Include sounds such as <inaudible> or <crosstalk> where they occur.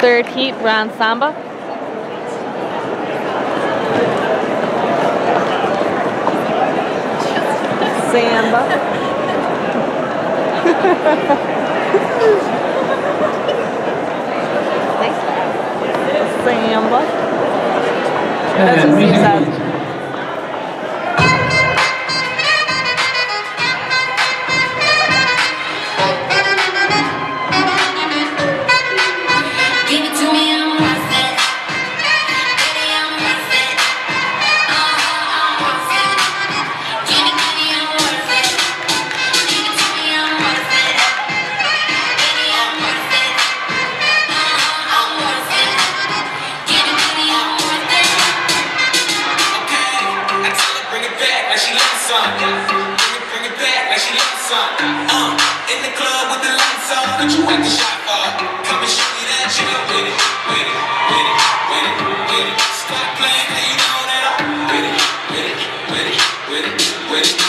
Third heat, Grand Samba. Samba. <laughs> Samba. That's what like she loves something. Bring it, bring it back like she loves something. Uh, in the club with the lights on, but you at the shop for? Come and show me that you with it, with it, with it, with it, with it. Stop playing, now you know that I'm with it, with it, with it, with it, with it.